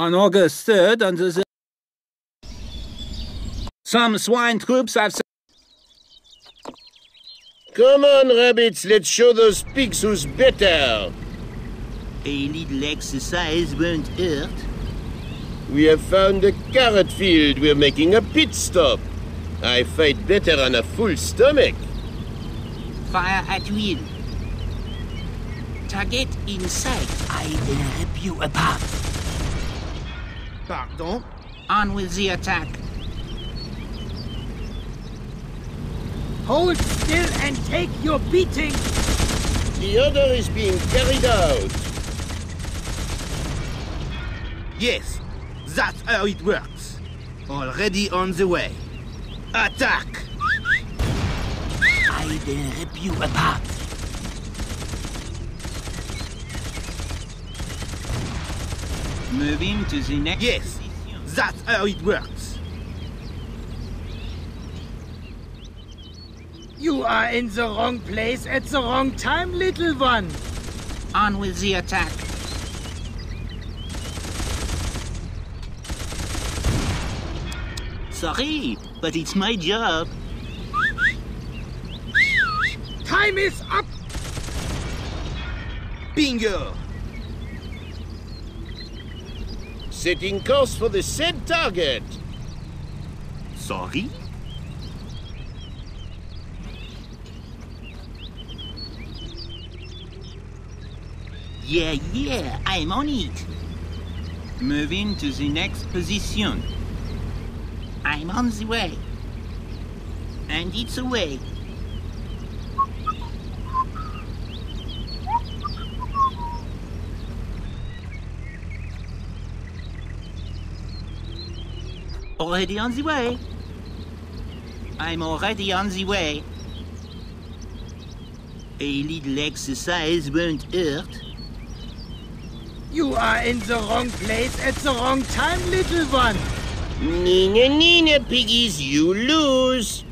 On August 3rd, under the... Some swine troops have... Come on, rabbits, let's show those pigs who's better. A little exercise won't hurt. We have found a carrot field. We're making a pit stop. I fight better on a full stomach. Fire at will. Target in sight. I will rip you apart. Pardon? On with the attack. Hold still and take your beating! The other is being carried out. Yes, that's how it works. Already on the way. Attack! I will rip you apart. Moving to the next Yes, position. that's how it works. You are in the wrong place at the wrong time, little one! On with the attack. Sorry, but it's my job. Time is up! Bingo! Setting course for the said target. Sorry? Yeah, yeah, I'm on it. Moving to the next position. I'm on the way. And it's away. Already on the way. I'm already on the way. A little exercise won't hurt. You are in the wrong place at the wrong time, little one! Nina, Nina, piggies, you lose.